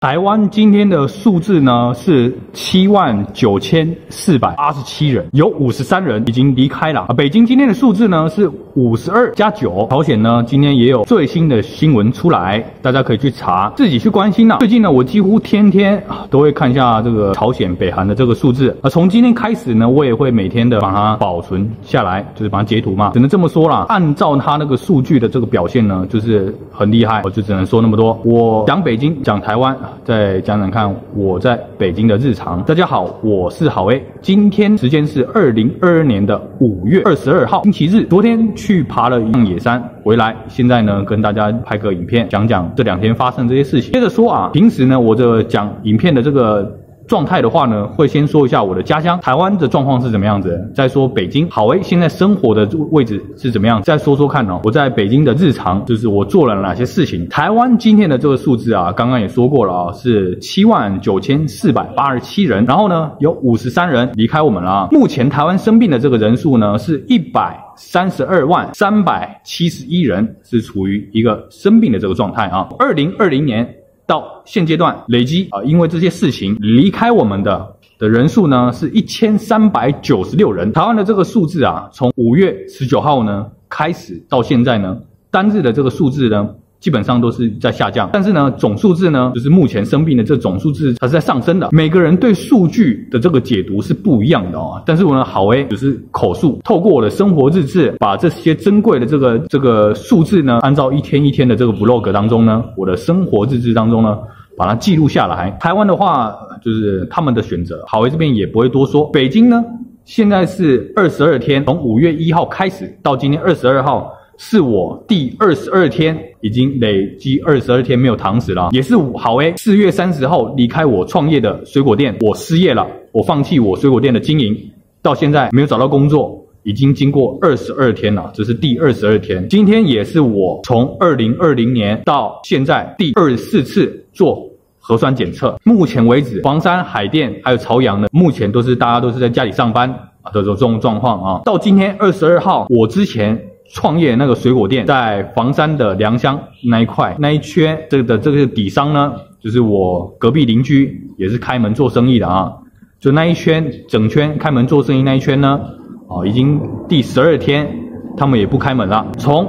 台湾今天的数字呢是七万九千四百八十七人，有五十三人已经离开了。啊，北京今天的数字呢是五十二加九。朝鲜呢今天也有最新的新闻出来，大家可以去查，自己去关心呐。最近呢，我几乎天天啊都会看一下这个朝鲜、北韩的这个数字。啊，从今天开始呢，我也会每天的把它保存下来，就是把它截图嘛。只能这么说啦，按照它那个数据的这个表现呢，就是很厉害。我就只能说那么多。我讲北京，讲台湾。再讲讲看我在北京的日常。大家好，我是郝威。今天时间是二零二二年的五月二十二号，星期日。昨天去爬了一趟野山，回来，现在呢跟大家拍个影片，讲讲这两天发生这些事情。接着说啊，平时呢我这讲影片的这个。状态的话呢，会先说一下我的家乡台湾的状况是怎么样子，再说北京好诶，现在生活的位置是怎么样，再说说看哦，我在北京的日常就是我做了哪些事情。台湾今天的这个数字啊，刚刚也说过了啊，是七万九千四百八十七人，然后呢有五十三人离开我们了。目前台湾生病的这个人数呢是一百三十二万三百七十一人，是处于一个生病的这个状态啊。二零二零年。到现阶段累积啊，因为这些事情离开我们的的人数呢，是一千三百九十六人。台湾的这个数字啊，从五月十九号呢开始到现在呢，单日的这个数字呢。基本上都是在下降，但是呢，总数字呢，就是目前生病的这总数字，它是在上升的。每个人对数据的这个解读是不一样的哦。但是我呢，好诶，只是口述，透过我的生活日志，把这些珍贵的这个这个数字呢，按照一天一天的这个 blog 当中呢，我的生活日志当中呢，把它记录下来。台湾的话，就是他们的选择，好诶这边也不会多说。北京呢，现在是二十二天，从五月一号开始到今天二十二号。是我第二十二天，已经累积二十二天没有堂食了，也是好诶。四月三十号离开我创业的水果店，我失业了，我放弃我水果店的经营，到现在没有找到工作，已经经过二十二天了，这是第二十二天。今天也是我从二零二零年到现在第二十四次做核酸检测，目前为止，黄山、海淀还有朝阳呢，目前都是大家都是在家里上班啊，这种这种状况啊。到今天二十二号，我之前。创业那个水果店在房山的良乡那一块那一圈，这个的这个底商呢，就是我隔壁邻居，也是开门做生意的啊。就那一圈整圈开门做生意那一圈呢，啊，已经第十二天，他们也不开门了。从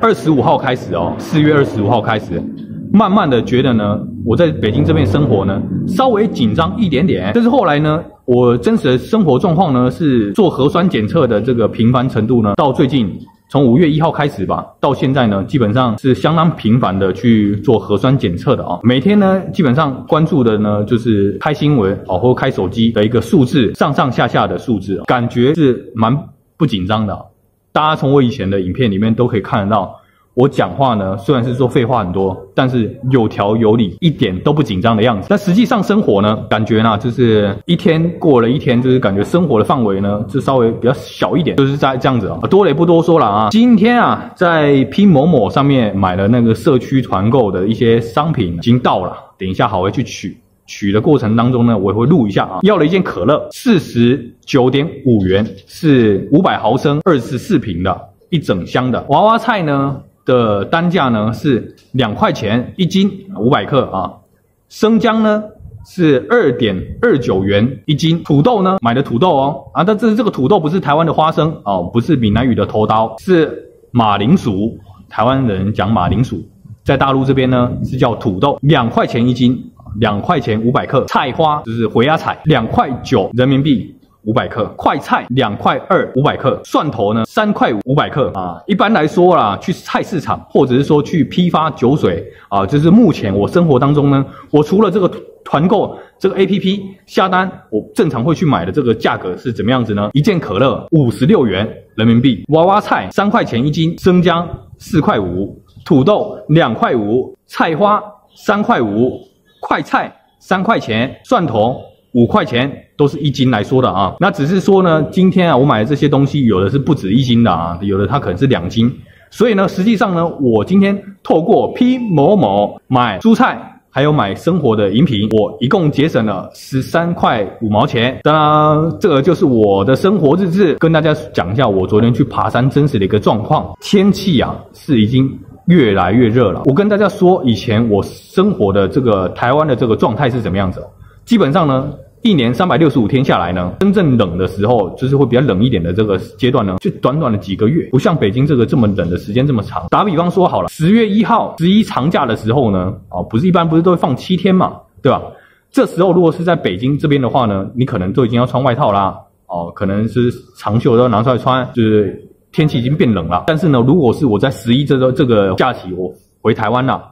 二十五号开始哦，四月二十五号开始，慢慢的觉得呢，我在北京这边生活呢，稍微紧张一点点。但是后来呢，我真实的生活状况呢，是做核酸检测的这个频繁程度呢，到最近。从五月一号开始吧，到现在呢，基本上是相当频繁的去做核酸检测的啊。每天呢，基本上关注的呢，就是开新闻哦，或开手机的一个数字，上上下下的数字，感觉是蛮不紧张的。大家从我以前的影片里面都可以看得到。我讲话呢，虽然是说废话很多，但是有条有理，一点都不紧张的样子。但实际上生活呢，感觉呢，就是一天过了一天，就是感觉生活的范围呢，就稍微比较小一点，就是在这样子啊。多了也不多说了啊。今天啊，在拼某某上面买了那个社区团购的一些商品，已经到了。等一下，好，我去取。取的过程当中呢，我也会录一下啊。要了一件可乐，四十九点五元，是五百毫升，二十四瓶的一整箱的。娃娃菜呢？的单价呢是两块钱一斤，五百克啊。生姜呢是二点二九元一斤。土豆呢买的土豆哦啊，但这这个土豆不是台湾的花生哦，不是闽南语的头刀，是马铃薯。台湾人讲马铃薯，在大陆这边呢是叫土豆，两块钱一斤，两块钱五百克。菜花就是回芽菜，两块九人民币。五百克快菜两块二五百克蒜头呢三块五百克啊，一般来说啦，去菜市场或者是说去批发酒水啊，就是目前我生活当中呢，我除了这个团购这个 A P P 下单，我正常会去买的这个价格是怎么样子呢？一件可乐五十六元人民币，娃娃菜三块钱一斤，生姜四块五，土豆两块五，菜花三块五，快菜三块钱，蒜头。五块钱都是一斤来说的啊，那只是说呢，今天啊，我买的这些东西有的是不止一斤的啊，有的它可能是两斤，所以呢，实际上呢，我今天透过 P 某某买蔬菜，还有买生活的饮品，我一共节省了十三块五毛钱。当然，这个就是我的生活日志，跟大家讲一下我昨天去爬山真实的一个状况。天气啊，是已经越来越热了。我跟大家说，以前我生活的这个台湾的这个状态是怎么样子？基本上呢，一年三百六十五天下来呢，真正冷的时候，就是会比较冷一点的这个阶段呢，就短短的几个月，不像北京这个这么冷的时间这么长。打比方说好了，十月一号十一长假的时候呢，哦，不是一般不是都会放七天嘛，对吧？这时候如果是在北京这边的话呢，你可能都已经要穿外套啦，哦，可能是长袖都要拿出来穿，就是。天气已经变冷了，但是呢，如果是我在十一这个这个假期，我回台湾了，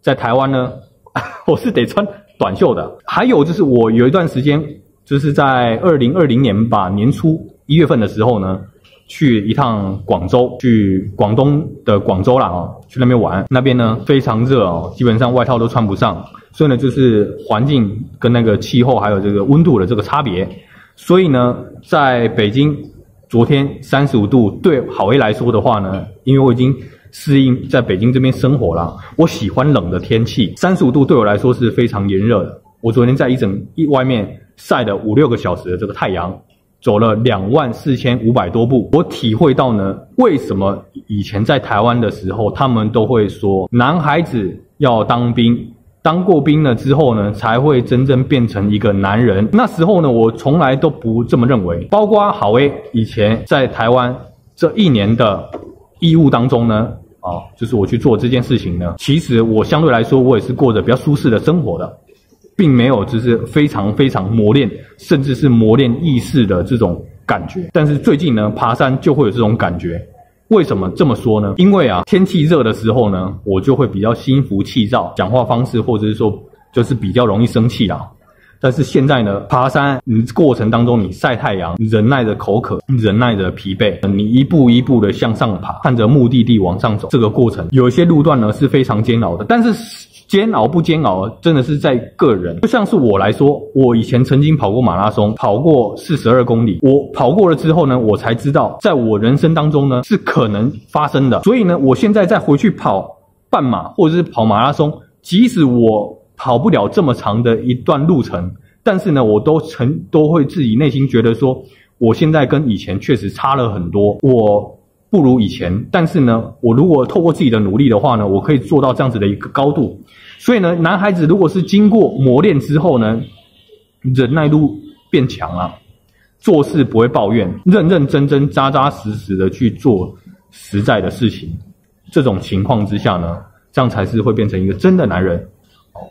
在台湾呢，我是得穿短袖的。还有就是我有一段时间，就是在二零二零年吧年初一月份的时候呢，去一趟广州，去广东的广州了啊，去那边玩。那边呢非常热哦，基本上外套都穿不上，所以呢就是环境跟那个气候还有这个温度的这个差别。所以呢，在北京。昨天三十五度，对好 A 来说的话呢，因为我已经适应在北京这边生活了，我喜欢冷的天气。三十五度对我来说是非常炎热的。我昨天在一整一外面晒了五六个小时的这个太阳，走了两万四千五百多步，我体会到呢，为什么以前在台湾的时候，他们都会说男孩子要当兵。当过兵了之后呢，才会真正变成一个男人。那时候呢，我从来都不这么认为。包括郝威以前在台湾这一年的义务当中呢，啊，就是我去做这件事情呢，其实我相对来说，我也是过着比较舒适的生活的，并没有就是非常非常磨练，甚至是磨练意识的这种感觉。但是最近呢，爬山就会有这种感觉。为什么这么说呢？因为啊，天气热的时候呢，我就会比较心浮气躁，讲话方式或者是说就是比较容易生气啊。但是现在呢，爬山你过程当中你晒太阳，忍耐着口渴，忍耐着疲惫，你一步一步的向上爬，看着目的地往上走，这个过程有一些路段呢是非常煎熬的，但是。煎熬不煎熬，真的是在个人。就像是我来说，我以前曾经跑过马拉松，跑过四十二公里。我跑过了之后呢，我才知道，在我人生当中呢是可能发生的。所以呢，我现在再回去跑半马或者是跑马拉松，即使我跑不了这么长的一段路程，但是呢，我都曾都会自己内心觉得说，我现在跟以前确实差了很多。我。不如以前，但是呢，我如果透过自己的努力的话呢，我可以做到这样子的一个高度。所以呢，男孩子如果是经过磨练之后呢，忍耐度变强了，做事不会抱怨，认认真真、扎扎实实的去做实在的事情，这种情况之下呢，这样才是会变成一个真的男人。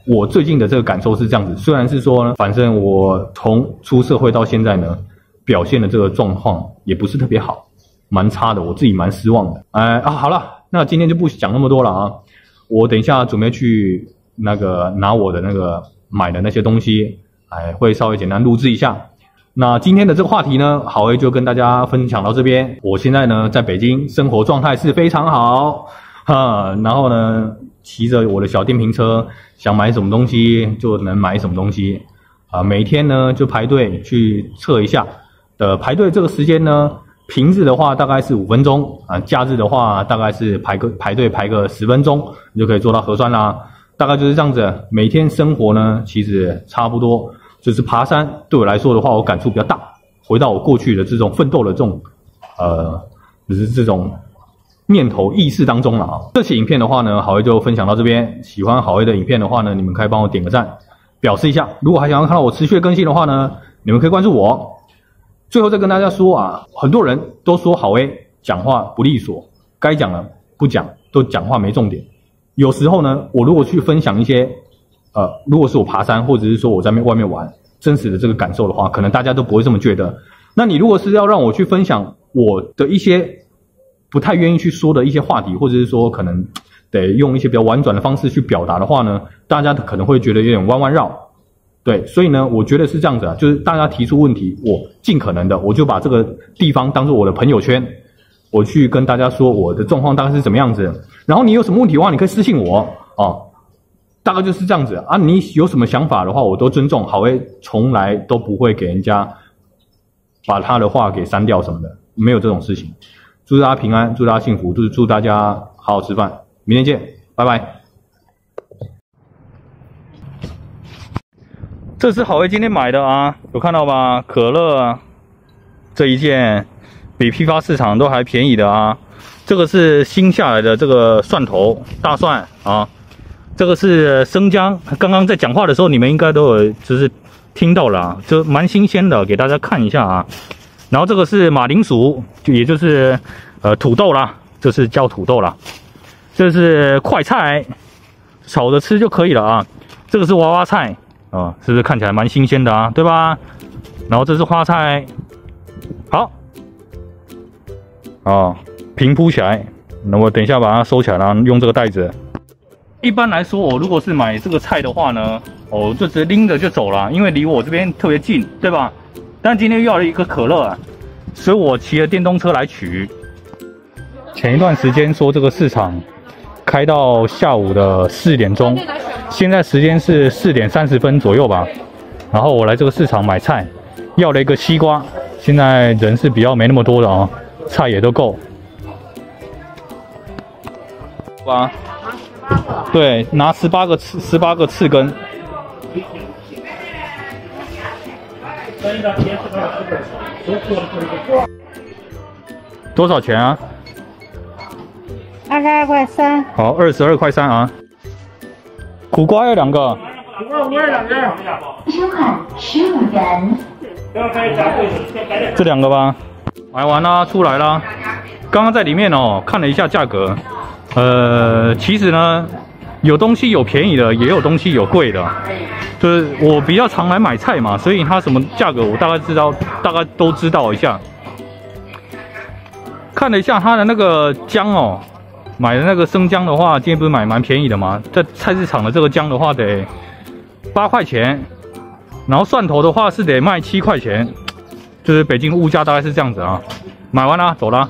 我最近的这个感受是这样子，虽然是说呢，反正我从出社会到现在呢，表现的这个状况也不是特别好。蛮差的，我自己蛮失望的。哎啊，好了，那今天就不讲那么多了啊。我等一下准备去那个拿我的那个买的那些东西，哎，会稍微简单录制一下。那今天的这个话题呢，好就跟大家分享到这边。我现在呢在北京，生活状态是非常好哈。然后呢，骑着我的小电瓶车，想买什么东西就能买什么东西啊。每天呢就排队去测一下的排队这个时间呢。平日的话大概是五分钟啊，假日的话大概是排个排队排个十分钟，你就可以做到核酸啦。大概就是这样子。每天生活呢，其实差不多。就是爬山对我来说的话，我感触比较大。回到我过去的这种奋斗的这种，呃，就是这种念头意识当中了啊。这期影片的话呢，好威就分享到这边。喜欢好威的影片的话呢，你们可以帮我点个赞，表示一下。如果还想要看到我持续更新的话呢，你们可以关注我。最后再跟大家说啊，很多人都说郝威讲话不利索，该讲的不讲，都讲话没重点。有时候呢，我如果去分享一些，呃，如果是我爬山，或者是说我在外面玩真实的这个感受的话，可能大家都不会这么觉得。那你如果是要让我去分享我的一些不太愿意去说的一些话题，或者是说可能得用一些比较婉转的方式去表达的话呢，大家可能会觉得有点弯弯绕。对，所以呢，我觉得是这样子啊，就是大家提出问题，我尽可能的，我就把这个地方当做我的朋友圈，我去跟大家说我的状况大概是怎么样子。然后你有什么问题的话，你可以私信我啊，大概就是这样子啊。你有什么想法的话，我都尊重。好威从来都不会给人家把他的话给删掉什么的，没有这种事情。祝大家平安，祝大家幸福，就是祝大家好好吃饭。明天见，拜拜。这是好威今天买的啊，有看到吧？可乐啊这一件比批发市场都还便宜的啊。这个是新下来的这个蒜头、大蒜啊，这个是生姜。刚刚在讲话的时候，你们应该都有就是听到了啊，就蛮新鲜的，给大家看一下啊。然后这个是马铃薯，就也就是呃土豆啦，这是叫土豆啦。这是快菜，炒着吃就可以了啊。这个是娃娃菜啊，是不是看起来蛮新鲜的啊？对吧？然后这是花菜，好，哦。平铺起来，那我等一下把它收起来然后用这个袋子。一般来说，我如果是买这个菜的话呢，我就直接拎着就走了，因为离我这边特别近，对吧？但今天要了一个可乐，所以我骑了电动车来取。前一段时间说这个市场开到下午的四点钟，现在时间是四点三十分左右吧。然后我来这个市场买菜，要了一个西瓜。现在人是比较没那么多的啊，菜也都够。八，对，拿十八个刺，十八个刺根。多少钱啊？二十二块三。好，二十二块三啊。苦瓜要两个。苦瓜我要两个。收款十五元。这两个吧。买完啦，出来了。刚刚在里面哦，看了一下价格。呃，其实呢，有东西有便宜的，也有东西有贵的。就是我比较常来买菜嘛，所以它什么价格我大概知道，大概都知道一下。看了一下它的那个姜哦，买的那个生姜的话，今天不是买蛮便宜的吗？在菜市场的这个姜的话得八块钱，然后蒜头的话是得卖七块钱，就是北京物价大概是这样子啊。买完了，走了。